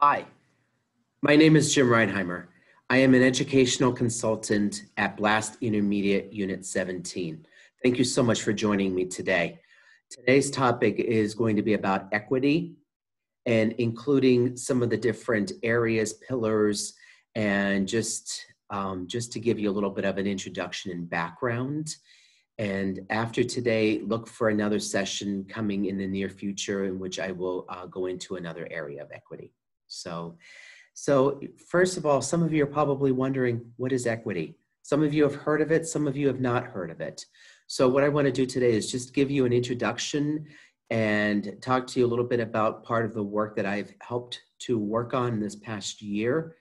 Hi, my name is Jim Reinheimer. I am an educational consultant at Blast Intermediate Unit 17. Thank you so much for joining me today. Today's topic is going to be about equity and including some of the different areas, pillars, and just, um, just to give you a little bit of an introduction and background. And after today, look for another session coming in the near future in which I will uh, go into another area of equity. So, so first of all, some of you are probably wondering, what is equity? Some of you have heard of it, some of you have not heard of it. So what I wanna do today is just give you an introduction and talk to you a little bit about part of the work that I've helped to work on this past year.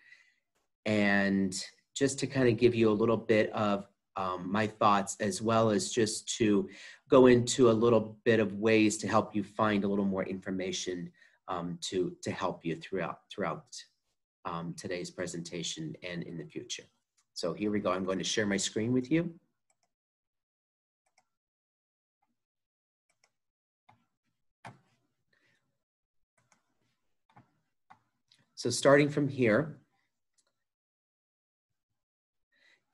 And just to kind of give you a little bit of um, my thoughts as well as just to go into a little bit of ways to help you find a little more information um, to, to help you throughout, throughout um, today's presentation and in the future. So here we go. I'm going to share my screen with you. So starting from here,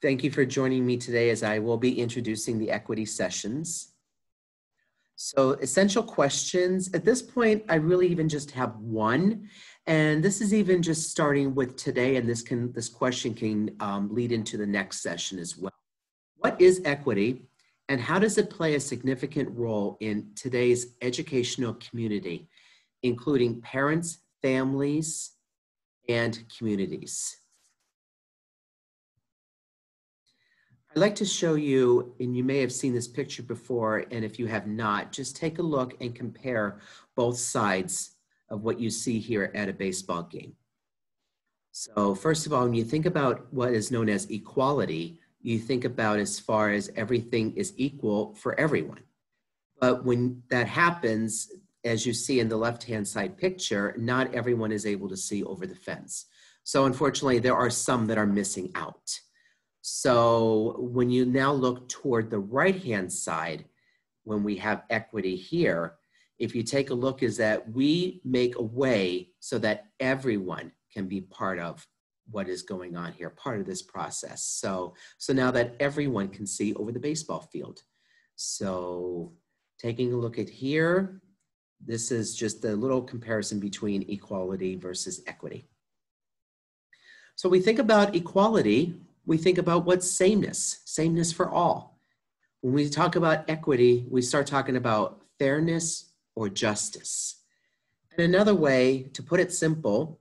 thank you for joining me today as I will be introducing the equity sessions. So essential questions, at this point, I really even just have one. And this is even just starting with today, and this can this question can um, lead into the next session as well. What is equity, and how does it play a significant role in today's educational community, including parents, families, and communities? I'd like to show you, and you may have seen this picture before, and if you have not, just take a look and compare both sides of what you see here at a baseball game. So first of all, when you think about what is known as equality, you think about as far as everything is equal for everyone. But when that happens, as you see in the left-hand side picture, not everyone is able to see over the fence. So unfortunately, there are some that are missing out. So when you now look toward the right-hand side, when we have equity here, if you take a look is that we make a way so that everyone can be part of what is going on here, part of this process. So, so now that everyone can see over the baseball field. So taking a look at here, this is just a little comparison between equality versus equity. So we think about equality, we think about what's sameness, sameness for all. When we talk about equity, we start talking about fairness or justice. And another way to put it simple,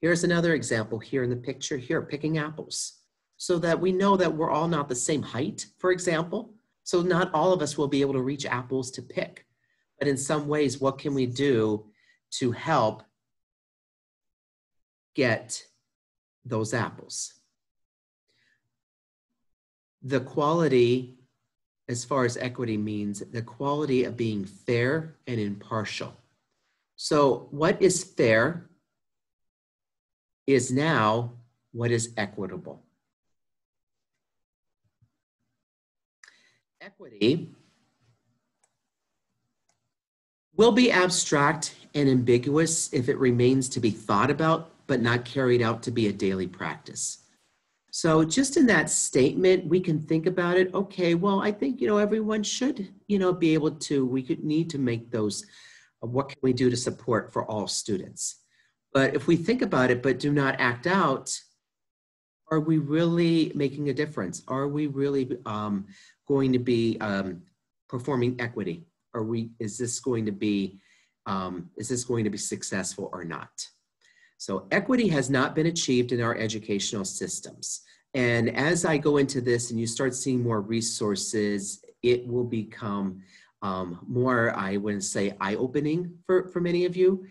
here's another example here in the picture here, picking apples. So that we know that we're all not the same height, for example. So not all of us will be able to reach apples to pick. But in some ways, what can we do to help get those apples? The quality, as far as equity means, the quality of being fair and impartial. So, what is fair is now what is equitable. Equity will be abstract and ambiguous if it remains to be thought about but not carried out to be a daily practice. So just in that statement, we can think about it. Okay, well, I think you know everyone should you know be able to. We could need to make those. Uh, what can we do to support for all students? But if we think about it, but do not act out, are we really making a difference? Are we really um, going to be um, performing equity? Are we? Is this going to be? Um, is this going to be successful or not? So equity has not been achieved in our educational systems. And as I go into this and you start seeing more resources, it will become um, more, I wouldn't say eye-opening for, for many of you.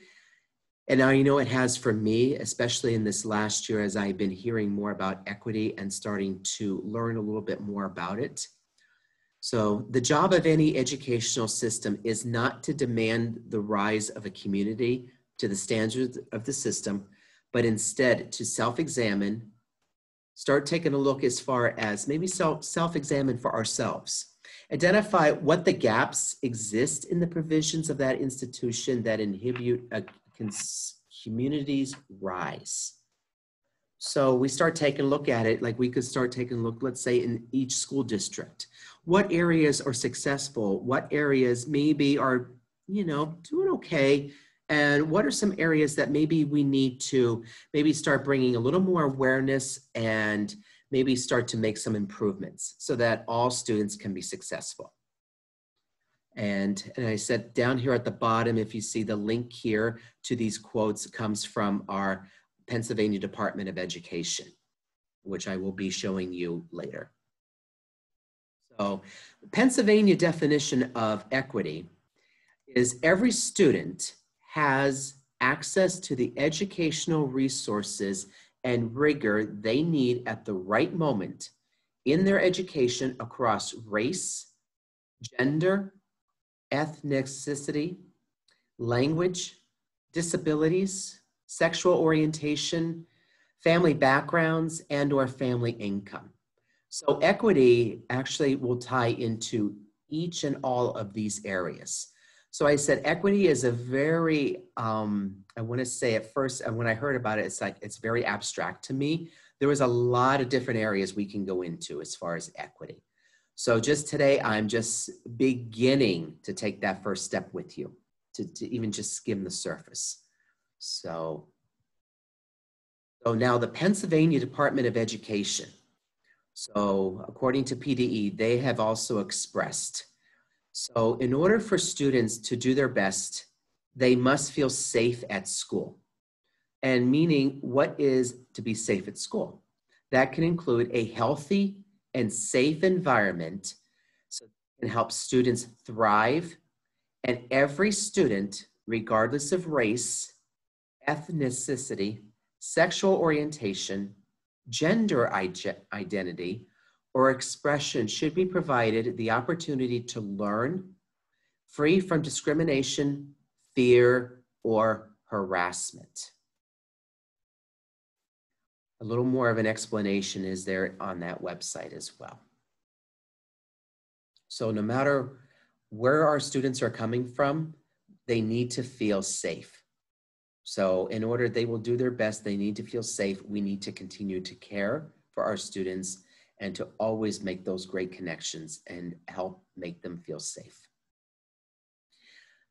And now you know it has for me, especially in this last year as I've been hearing more about equity and starting to learn a little bit more about it. So the job of any educational system is not to demand the rise of a community, to the standards of the system, but instead to self-examine, start taking a look as far as maybe self-examine for ourselves. Identify what the gaps exist in the provisions of that institution that inhibit a communities rise. So we start taking a look at it, like we could start taking a look, let's say in each school district. What areas are successful? What areas maybe are, you know, doing okay? And what are some areas that maybe we need to maybe start bringing a little more awareness and maybe start to make some improvements so that all students can be successful. And, and I said down here at the bottom, if you see the link here to these quotes comes from our Pennsylvania Department of Education, which I will be showing you later. So Pennsylvania definition of equity is every student has access to the educational resources and rigor they need at the right moment in their education across race, gender, ethnicity, language, disabilities, sexual orientation, family backgrounds, and or family income. So equity actually will tie into each and all of these areas. So I said equity is a very, um, I want to say at first, and when I heard about it, it's like, it's very abstract to me. There was a lot of different areas we can go into as far as equity. So just today, I'm just beginning to take that first step with you to, to even just skim the surface. So, so now the Pennsylvania Department of Education. So according to PDE, they have also expressed. So in order for students to do their best, they must feel safe at school. And meaning what is to be safe at school? That can include a healthy and safe environment so it can help students thrive. And every student, regardless of race, ethnicity, sexual orientation, gender identity, or expression should be provided the opportunity to learn free from discrimination, fear, or harassment. A little more of an explanation is there on that website as well. So no matter where our students are coming from, they need to feel safe. So in order they will do their best, they need to feel safe. We need to continue to care for our students and to always make those great connections and help make them feel safe.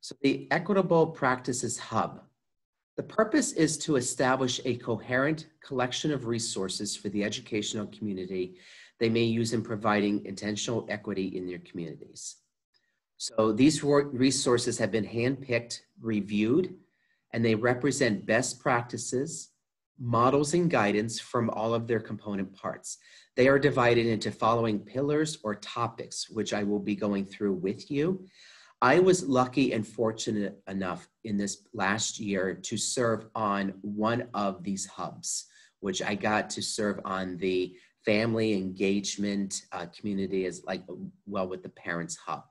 So the Equitable Practices Hub. The purpose is to establish a coherent collection of resources for the educational community they may use in providing intentional equity in their communities. So these resources have been handpicked, reviewed, and they represent best practices, models, and guidance from all of their component parts. They are divided into following pillars or topics, which I will be going through with you. I was lucky and fortunate enough in this last year to serve on one of these hubs, which I got to serve on the family engagement uh, community as like well with the parents hub.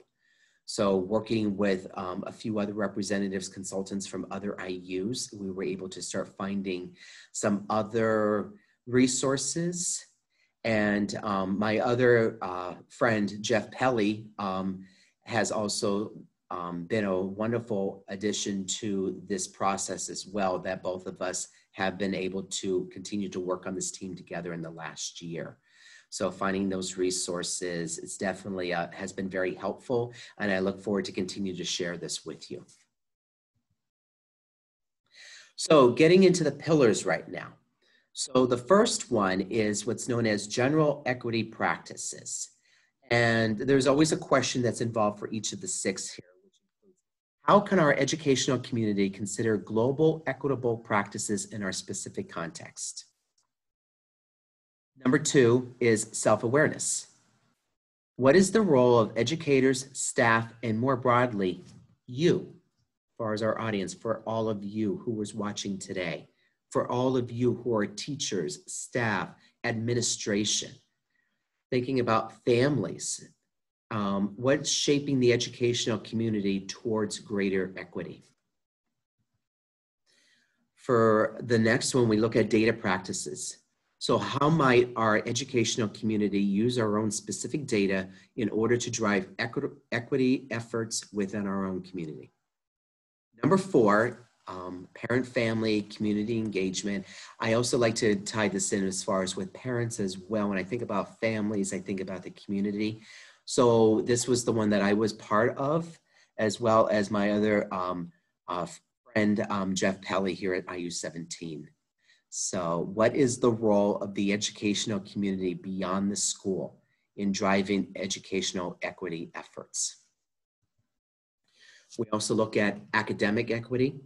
So working with um, a few other representatives, consultants from other IUs, we were able to start finding some other resources. And um, my other uh, friend, Jeff Pelly, um, has also um, been a wonderful addition to this process as well, that both of us have been able to continue to work on this team together in the last year. So finding those resources is definitely uh, has been very helpful, and I look forward to continue to share this with you. So getting into the pillars right now. So the first one is what's known as general equity practices. And there's always a question that's involved for each of the six here. How can our educational community consider global equitable practices in our specific context? Number two is self-awareness. What is the role of educators, staff, and more broadly, you, as far as our audience, for all of you who was watching today, for all of you who are teachers, staff, administration, thinking about families, um, what's shaping the educational community towards greater equity? For the next one, we look at data practices. So how might our educational community use our own specific data in order to drive equi equity efforts within our own community? Number four, um, parent family community engagement. I also like to tie this in as far as with parents as well. When I think about families, I think about the community. So this was the one that I was part of, as well as my other um, uh, friend, um, Jeff Pelly here at IU 17. So what is the role of the educational community beyond the school in driving educational equity efforts? We also look at academic equity.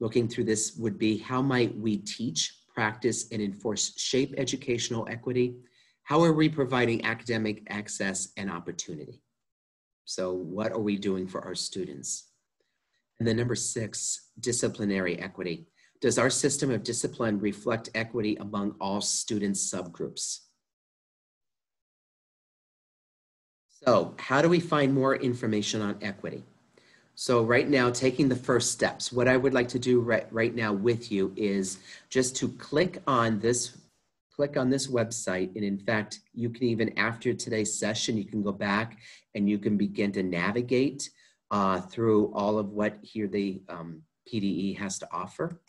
Looking through this would be how might we teach, practice, and enforce shape educational equity? How are we providing academic access and opportunity? So what are we doing for our students? And then number six, disciplinary equity. Does our system of discipline reflect equity among all student subgroups? So how do we find more information on equity? So right now, taking the first steps, what I would like to do right, right now with you is just to click on this click on this website. And in fact, you can even after today's session, you can go back and you can begin to navigate uh, through all of what here the um, PDE has to offer.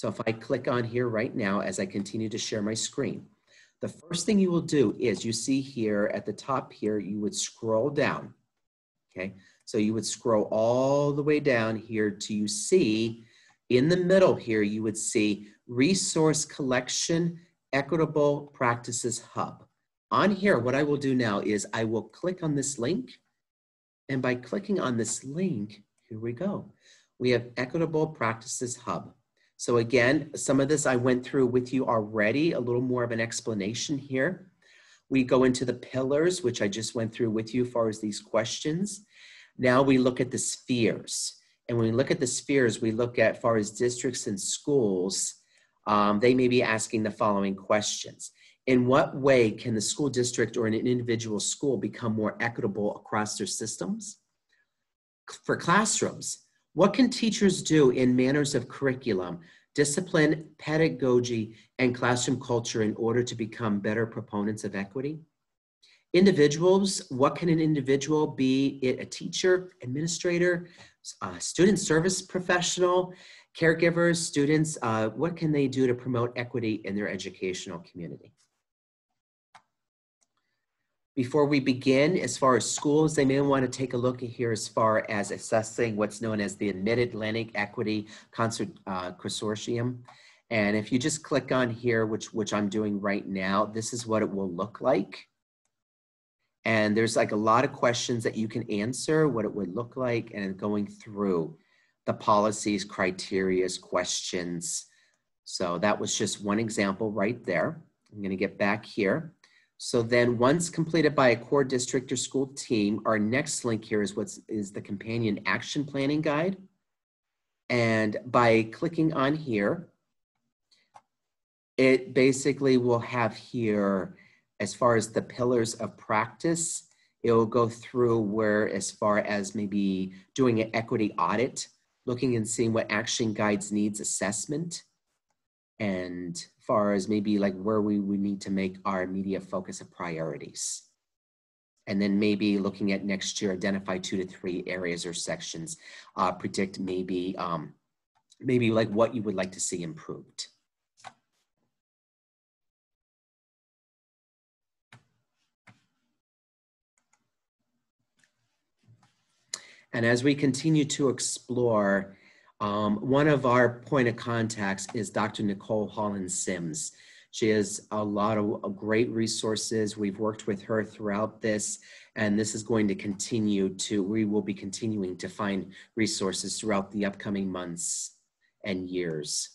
So if I click on here right now, as I continue to share my screen, the first thing you will do is you see here at the top here, you would scroll down, okay? So you would scroll all the way down here to you see in the middle here, you would see Resource Collection Equitable Practices Hub. On here, what I will do now is I will click on this link. And by clicking on this link, here we go. We have Equitable Practices Hub. So again, some of this I went through with you already, a little more of an explanation here. We go into the pillars, which I just went through with you as far as these questions. Now we look at the spheres. And when we look at the spheres, we look at far as districts and schools, um, they may be asking the following questions. In what way can the school district or an individual school become more equitable across their systems? For classrooms, what can teachers do in manners of curriculum, discipline, pedagogy, and classroom culture in order to become better proponents of equity? Individuals, what can an individual be it a teacher, administrator, student service professional, caregivers, students, uh, what can they do to promote equity in their educational community? Before we begin, as far as schools, they may want to take a look here as far as assessing what's known as the Mid-Atlantic Equity Concert, uh, Consortium. And if you just click on here, which, which I'm doing right now, this is what it will look like. And there's like a lot of questions that you can answer, what it would look like, and going through the policies, criterias, questions. So that was just one example right there. I'm gonna get back here. So then once completed by a core district or school team, our next link here is what's is the companion action planning guide. And by clicking on here, it basically will have here as far as the pillars of practice, it will go through where as far as maybe doing an equity audit, looking and seeing what action guides needs assessment, and far as maybe like where we would need to make our immediate focus of priorities. And then maybe looking at next year, identify two to three areas or sections, uh, predict maybe, um, maybe like what you would like to see improved. And as we continue to explore, um, one of our point of contacts is Dr. Nicole Holland Sims. She has a lot of, of great resources. We've worked with her throughout this, and this is going to continue to, we will be continuing to find resources throughout the upcoming months and years.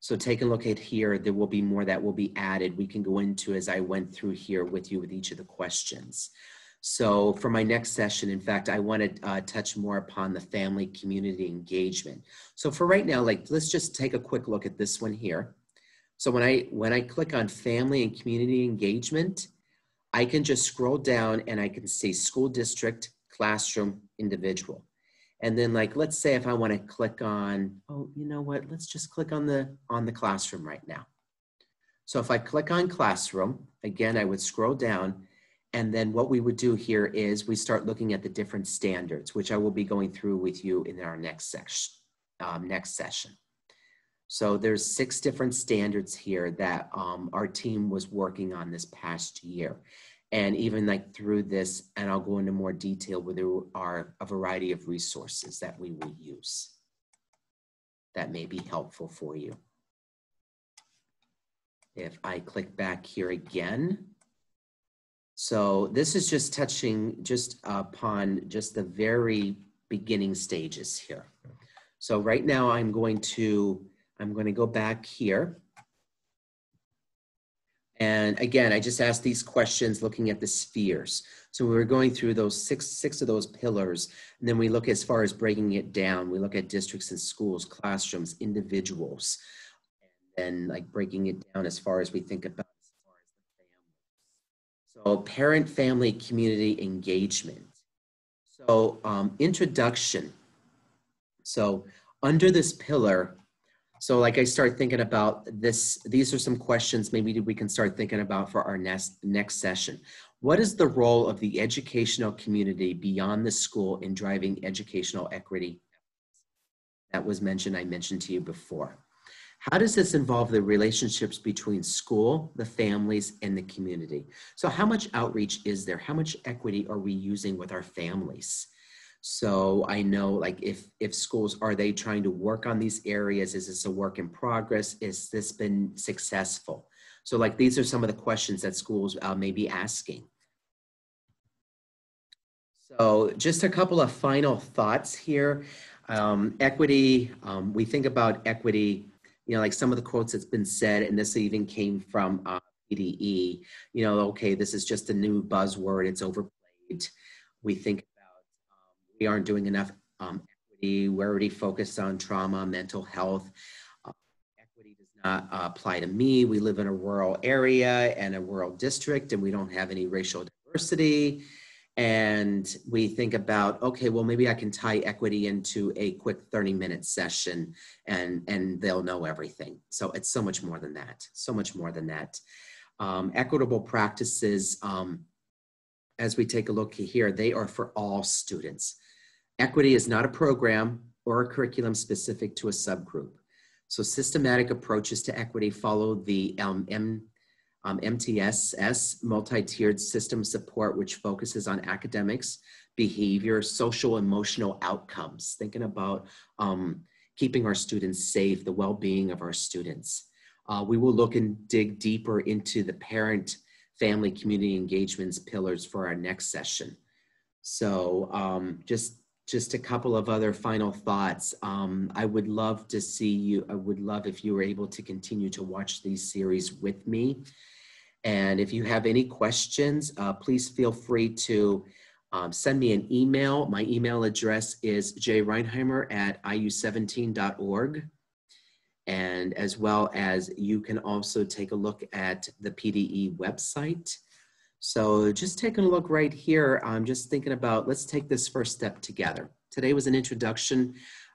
So take a look at here. There will be more that will be added. We can go into as I went through here with you with each of the questions. So for my next session, in fact, I want to uh, touch more upon the family community engagement. So for right now, like let's just take a quick look at this one here. So when I when I click on family and community engagement, I can just scroll down and I can see school district, classroom, individual. And then like let's say if I want to click on, oh, you know what? Let's just click on the on the classroom right now. So if I click on classroom, again, I would scroll down and then what we would do here is we start looking at the different standards, which I will be going through with you in our next um, next session. So there's six different standards here that um, our team was working on this past year. And even like through this, and I'll go into more detail where there are a variety of resources that we will use that may be helpful for you. If I click back here again, so this is just touching just upon just the very beginning stages here. So right now I'm going to, I'm going to go back here. And again, I just asked these questions looking at the spheres. So we were going through those six, six of those pillars, and then we look as far as breaking it down. We look at districts and schools, classrooms, individuals, and like breaking it down as far as we think about as far as the family. So parent, family, community engagement. So um, introduction. So under this pillar, so like I start thinking about this, these are some questions maybe we can start thinking about for our next, next session. What is the role of the educational community beyond the school in driving educational equity? That was mentioned, I mentioned to you before. How does this involve the relationships between school, the families, and the community? So how much outreach is there? How much equity are we using with our families? So I know like if if schools are they trying to work on these areas? Is this a work in progress? Is this been successful? So like these are some of the questions that schools uh, may be asking. So just a couple of final thoughts here. Um, equity, um, we think about equity, you know, like some of the quotes that's been said, and this even came from uh, PDE, you know, okay, this is just a new buzzword, it's overplayed. We think about we aren't doing enough um, equity. We're already focused on trauma, mental health. Uh, equity does not uh, apply to me. We live in a rural area and a rural district, and we don't have any racial diversity. And we think about, okay, well, maybe I can tie equity into a quick 30 minute session and, and they'll know everything. So it's so much more than that, so much more than that. Um, equitable practices, um, as we take a look here, they are for all students. Equity is not a program or a curriculum specific to a subgroup. So systematic approaches to equity follow the um, M, um, MTSS multi-tiered system support, which focuses on academics, behavior, social, emotional outcomes, thinking about um, keeping our students safe, the well-being of our students. Uh, we will look and dig deeper into the parent, family, community engagements pillars for our next session. So um, just just a couple of other final thoughts. Um, I would love to see you, I would love if you were able to continue to watch these series with me. And if you have any questions, uh, please feel free to um, send me an email. My email address is jreinheimer at iu17.org. And as well as you can also take a look at the PDE website. So just taking a look right here, I'm just thinking about, let's take this first step together. Today was an introduction,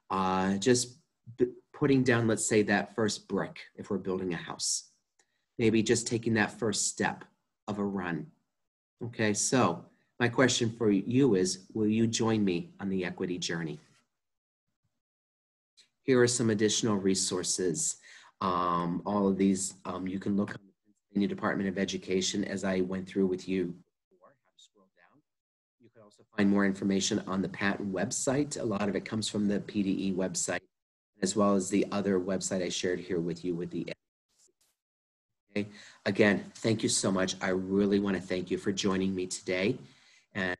uh, just putting down, let's say that first brick, if we're building a house. Maybe just taking that first step of a run. Okay, so my question for you is, will you join me on the equity journey? Here are some additional resources. Um, all of these um, you can look on the Pennsylvania Department of Education, as I went through with you before, scroll down. You can also find more information on the PaTTAN website. A lot of it comes from the PDE website, as well as the other website I shared here with you with the. Again, thank you so much. I really want to thank you for joining me today. And